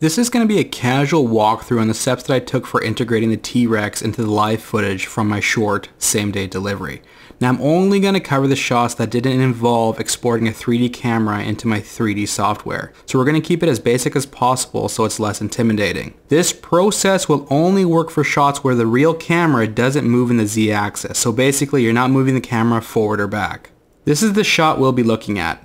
This is going to be a casual walkthrough on the steps that I took for integrating the T-Rex into the live footage from my short same day delivery. Now I'm only going to cover the shots that didn't involve exporting a 3D camera into my 3D software. So we're going to keep it as basic as possible so it's less intimidating. This process will only work for shots where the real camera doesn't move in the Z-axis. So basically you're not moving the camera forward or back. This is the shot we'll be looking at.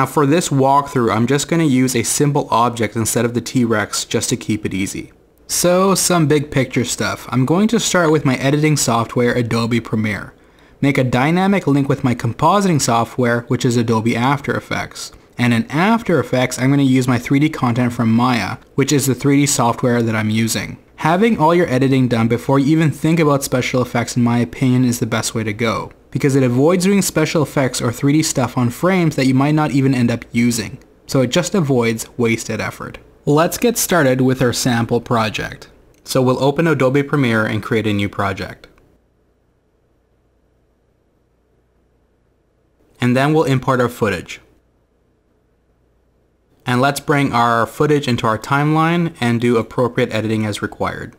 Now for this walkthrough, I'm just going to use a simple object instead of the T-Rex just to keep it easy. So some big picture stuff. I'm going to start with my editing software Adobe Premiere. Make a dynamic link with my compositing software which is Adobe After Effects. And in After Effects, I'm going to use my 3D content from Maya, which is the 3D software that I'm using. Having all your editing done before you even think about special effects in my opinion is the best way to go because it avoids doing special effects or 3D stuff on frames that you might not even end up using. So it just avoids wasted effort. Let's get started with our sample project. So we'll open Adobe Premiere and create a new project. And then we'll import our footage. And let's bring our footage into our timeline and do appropriate editing as required.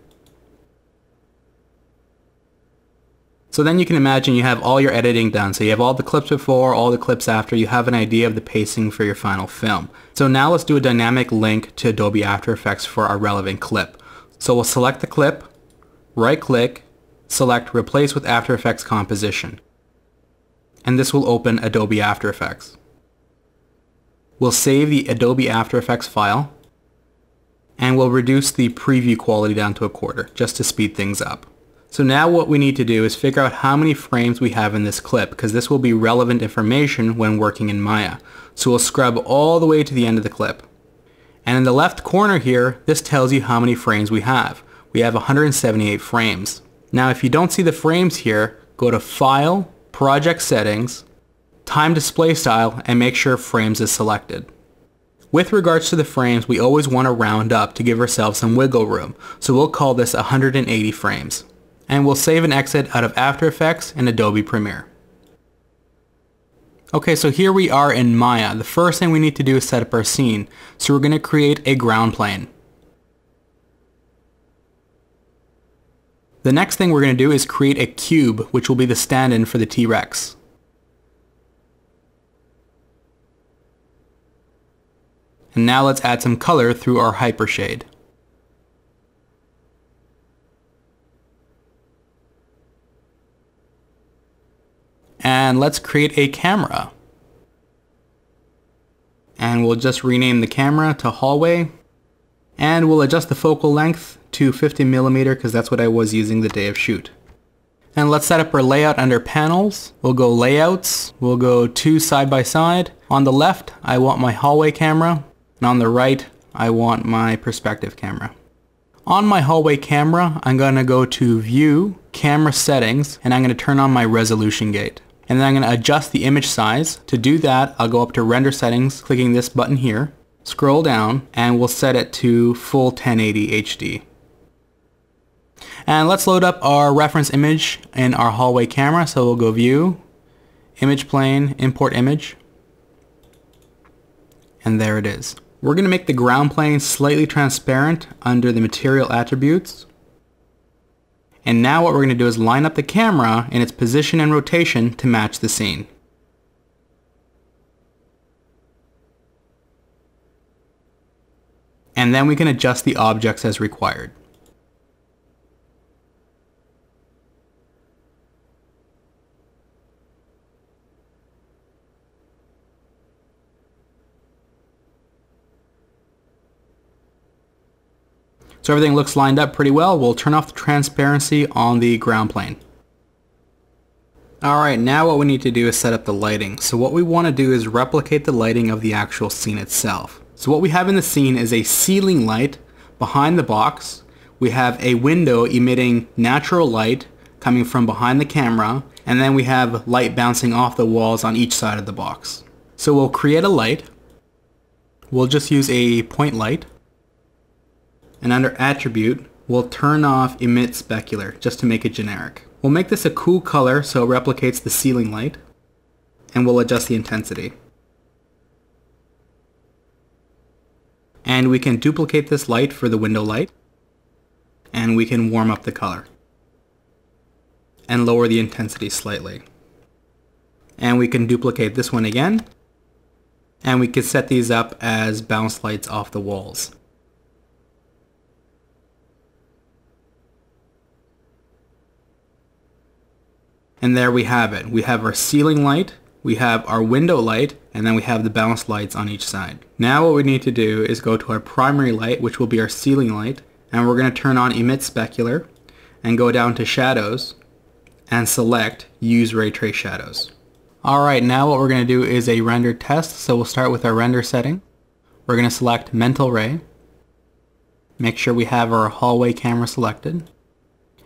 So then you can imagine you have all your editing done. So you have all the clips before, all the clips after. You have an idea of the pacing for your final film. So now let's do a dynamic link to Adobe After Effects for our relevant clip. So we'll select the clip, right click, select Replace with After Effects Composition. And this will open Adobe After Effects. We'll save the Adobe After Effects file and we'll reduce the preview quality down to a quarter just to speed things up. So now what we need to do is figure out how many frames we have in this clip because this will be relevant information when working in Maya. So we'll scrub all the way to the end of the clip. And in the left corner here, this tells you how many frames we have. We have 178 frames. Now if you don't see the frames here, go to File, Project Settings, Time Display Style, and make sure Frames is selected. With regards to the frames, we always want to round up to give ourselves some wiggle room, so we'll call this 180 frames and we'll save and exit out of After Effects and Adobe Premiere. Okay, so here we are in Maya. The first thing we need to do is set up our scene. So we're going to create a ground plane. The next thing we're going to do is create a cube, which will be the stand-in for the T-Rex. And now let's add some color through our hypershade. and let's create a camera. And we'll just rename the camera to hallway and we'll adjust the focal length to 50 millimeter because that's what I was using the day of shoot. And let's set up our layout under panels. We'll go layouts. We'll go two side by side. On the left, I want my hallway camera. And on the right, I want my perspective camera. On my hallway camera, I'm going to go to view, camera settings, and I'm going to turn on my resolution gate and then I'm going to adjust the image size. To do that, I'll go up to render settings, clicking this button here, scroll down, and we'll set it to full 1080 HD. And let's load up our reference image in our hallway camera. So we'll go view, image plane, import image, and there it is. We're going to make the ground plane slightly transparent under the material attributes. And now what we're going to do is line up the camera in its position and rotation to match the scene. And then we can adjust the objects as required. So everything looks lined up pretty well. We'll turn off the transparency on the ground plane. Alright, now what we need to do is set up the lighting. So what we want to do is replicate the lighting of the actual scene itself. So what we have in the scene is a ceiling light behind the box. We have a window emitting natural light coming from behind the camera. And then we have light bouncing off the walls on each side of the box. So we'll create a light. We'll just use a point light and under attribute, we'll turn off emit specular just to make it generic. We'll make this a cool color so it replicates the ceiling light, and we'll adjust the intensity. And we can duplicate this light for the window light. And we can warm up the color. And lower the intensity slightly. And we can duplicate this one again. And we can set these up as bounce lights off the walls. And there we have it. We have our ceiling light, we have our window light, and then we have the bounce lights on each side. Now what we need to do is go to our primary light, which will be our ceiling light, and we're going to turn on Emit Specular, and go down to Shadows, and select Use Ray Trace Shadows. Alright, now what we're going to do is a render test, so we'll start with our render setting. We're going to select Mental Ray, make sure we have our hallway camera selected,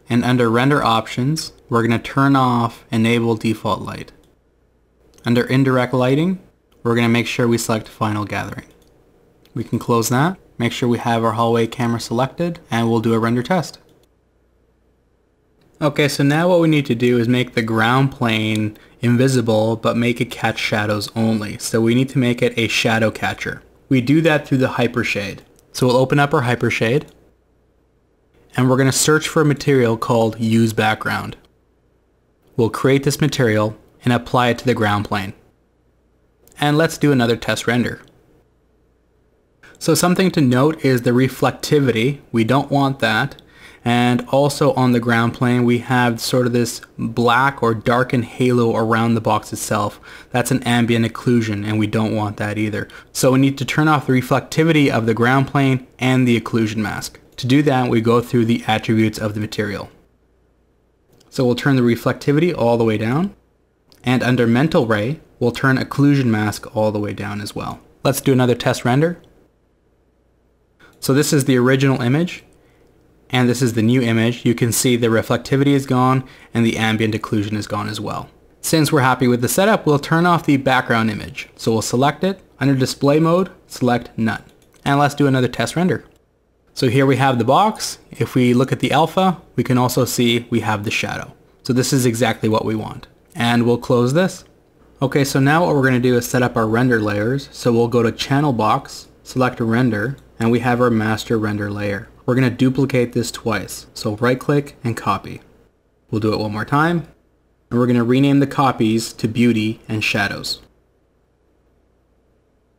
and under Render Options, we're going to turn off Enable Default Light. Under Indirect Lighting, we're going to make sure we select Final Gathering. We can close that, make sure we have our hallway camera selected, and we'll do a render test. Okay, so now what we need to do is make the ground plane invisible, but make it catch shadows only. So we need to make it a shadow catcher. We do that through the Hypershade. So we'll open up our Hypershade, and we're going to search for a material called Use Background. We'll create this material and apply it to the ground plane. And let's do another test render. So something to note is the reflectivity. We don't want that. And also on the ground plane, we have sort of this black or darkened halo around the box itself. That's an ambient occlusion, and we don't want that either. So we need to turn off the reflectivity of the ground plane and the occlusion mask. To do that, we go through the attributes of the material. So we'll turn the reflectivity all the way down. And under mental ray, we'll turn occlusion mask all the way down as well. Let's do another test render. So this is the original image and this is the new image. You can see the reflectivity is gone and the ambient occlusion is gone as well. Since we're happy with the setup, we'll turn off the background image. So we'll select it, under display mode, select none. And let's do another test render. So here we have the box. If we look at the alpha, we can also see we have the shadow. So this is exactly what we want. And we'll close this. Okay, so now what we're going to do is set up our render layers. So we'll go to channel box, select render, and we have our master render layer. We're going to duplicate this twice. So right click and copy. We'll do it one more time. And we're going to rename the copies to beauty and shadows.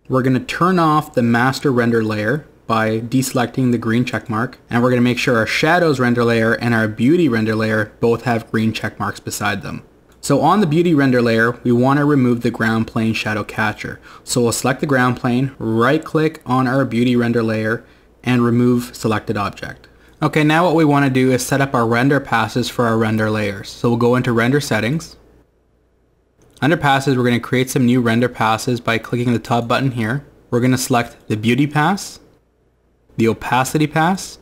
We're going to turn off the master render layer by deselecting the green check mark and we're going to make sure our shadows render layer and our beauty render layer both have green check marks beside them. So on the beauty render layer, we want to remove the ground plane shadow catcher. So we'll select the ground plane, right click on our beauty render layer and remove selected object. Okay, now what we want to do is set up our render passes for our render layers. So we'll go into render settings. Under passes, we're going to create some new render passes by clicking the top button here. We're going to select the beauty pass, the opacity pass,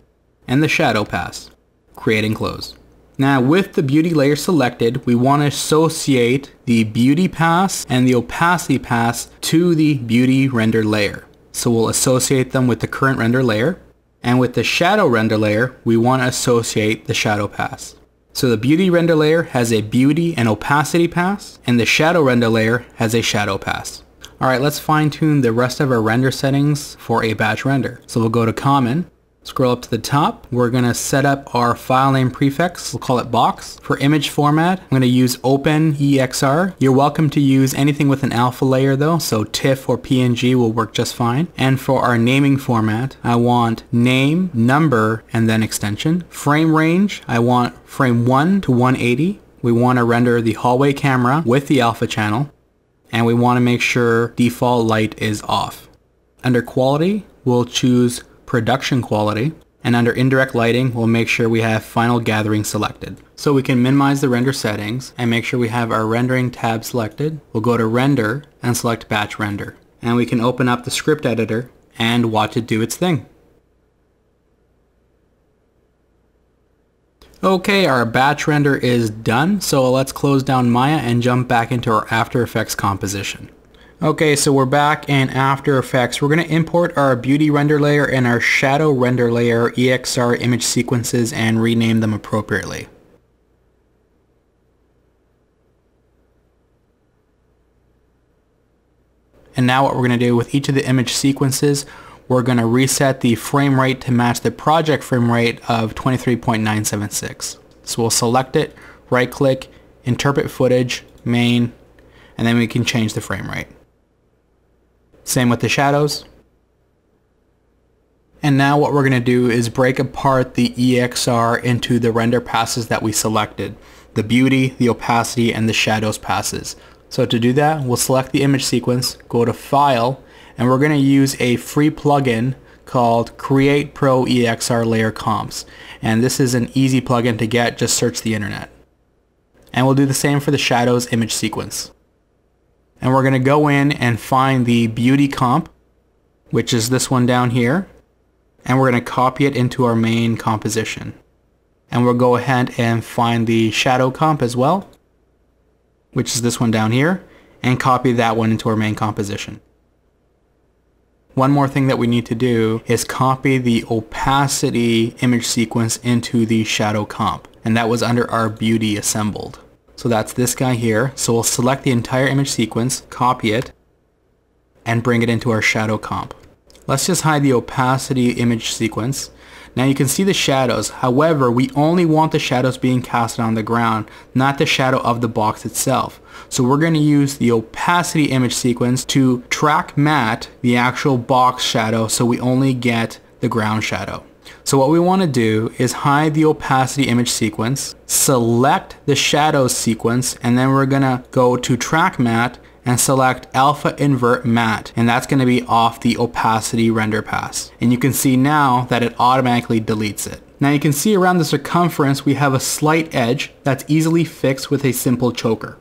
and the shadow pass. Create and close. Now with the beauty layer selected, we want to associate the beauty pass and the opacity pass to the beauty render layer. So we'll associate them with the current render layer. And with the shadow render layer, we want to associate the shadow pass. So the beauty render layer has a beauty and opacity pass, and the shadow render layer has a shadow pass. Alright, let's fine tune the rest of our render settings for a batch render. So we'll go to common, Scroll up to the top. We're going to set up our file name prefix. We'll call it box. For image format, I'm going to use OpenEXR. You're welcome to use anything with an alpha layer though, so TIFF or PNG will work just fine. And for our naming format, I want name, number, and then extension. Frame range, I want frame 1 to 180. We want to render the hallway camera with the alpha channel. And we want to make sure default light is off. Under quality, we'll choose production quality, and under indirect lighting, we'll make sure we have final gathering selected. So we can minimize the render settings and make sure we have our rendering tab selected. We'll go to render and select batch render. And we can open up the script editor and watch it do its thing. Okay, our batch render is done, so let's close down Maya and jump back into our After Effects composition. Okay, so we're back in After Effects. We're going to import our beauty render layer and our shadow render layer EXR image sequences and rename them appropriately. And now what we're going to do with each of the image sequences, we're going to reset the frame rate to match the project frame rate of 23.976. So we'll select it, right click, interpret footage, main, and then we can change the frame rate. Same with the shadows. And now what we're going to do is break apart the EXR into the render passes that we selected. The beauty, the opacity, and the shadows passes. So to do that, we'll select the image sequence, go to File, and we're going to use a free plugin called Create Pro EXR Layer Comps. And this is an easy plugin to get, just search the internet. And we'll do the same for the shadows image sequence. And we're going to go in and find the beauty comp, which is this one down here. And we're going to copy it into our main composition. And we'll go ahead and find the shadow comp as well, which is this one down here, and copy that one into our main composition. One more thing that we need to do is copy the opacity image sequence into the shadow comp. And that was under our beauty assembled. So that's this guy here. So we'll select the entire image sequence, copy it, and bring it into our shadow comp. Let's just hide the opacity image sequence. Now you can see the shadows. However, we only want the shadows being casted on the ground, not the shadow of the box itself. So we're going to use the opacity image sequence to track matte the actual box shadow so we only get the ground shadow. So what we want to do is hide the opacity image sequence, select the shadows sequence, and then we're going to go to track matte and select alpha invert matte and that's going to be off the opacity render pass and you can see now that it automatically deletes it. Now you can see around the circumference we have a slight edge that's easily fixed with a simple choker.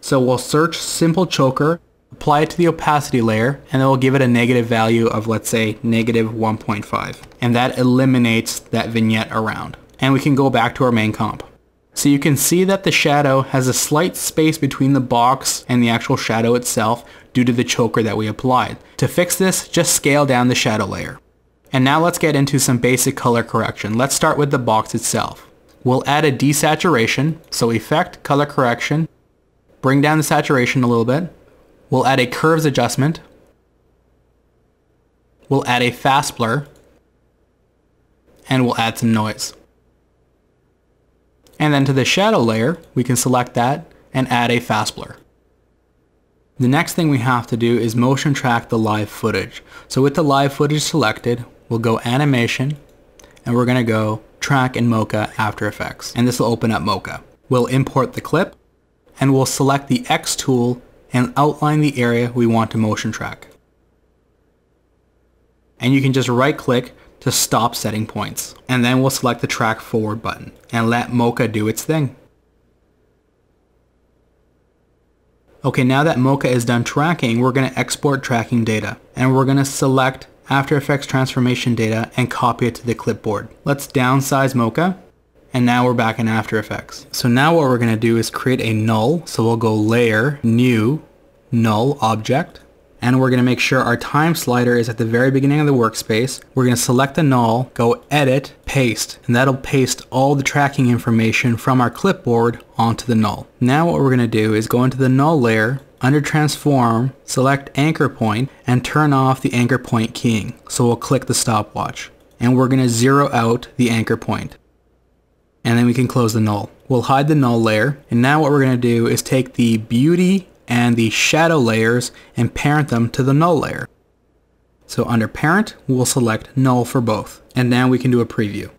So we'll search simple choker, apply it to the opacity layer, and then we'll give it a negative value of let's say negative 1.5. And that eliminates that vignette around. And we can go back to our main comp. So you can see that the shadow has a slight space between the box and the actual shadow itself due to the choker that we applied. To fix this, just scale down the shadow layer. And now let's get into some basic color correction. Let's start with the box itself. We'll add a desaturation, so effect, color correction, bring down the saturation a little bit. We'll add a curves adjustment. We'll add a fast blur. And we'll add some noise. And then to the shadow layer, we can select that and add a fast blur. The next thing we have to do is motion track the live footage. So with the live footage selected, we'll go animation and we're going to go track in Mocha After Effects. And this will open up Mocha. We'll import the clip and we'll select the X tool and outline the area we want to motion track. And you can just right click to stop setting points. And then we'll select the track forward button and let Mocha do its thing. Okay, now that Mocha is done tracking, we're going to export tracking data. And we're going to select After Effects transformation data and copy it to the clipboard. Let's downsize Mocha. And now we're back in After Effects. So now what we're going to do is create a null. So we'll go Layer, New, Null Object and we're going to make sure our time slider is at the very beginning of the workspace. We're going to select the null, go edit, paste, and that'll paste all the tracking information from our clipboard onto the null. Now what we're going to do is go into the null layer, under transform, select anchor point, and turn off the anchor point keying. So we'll click the stopwatch. And we're going to zero out the anchor point. And then we can close the null. We'll hide the null layer. And now what we're going to do is take the beauty and the shadow layers and parent them to the null layer. So under parent, we'll select null for both. And now we can do a preview.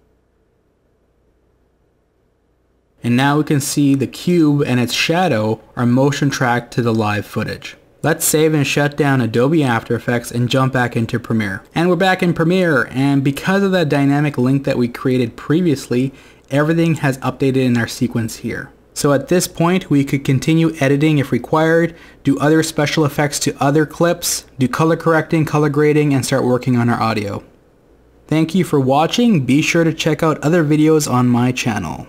And now we can see the cube and its shadow are motion tracked to the live footage. Let's save and shut down Adobe After Effects and jump back into Premiere. And we're back in Premiere, and because of that dynamic link that we created previously, everything has updated in our sequence here. So at this point, we could continue editing if required, do other special effects to other clips, do color correcting, color grading, and start working on our audio. Thank you for watching. Be sure to check out other videos on my channel.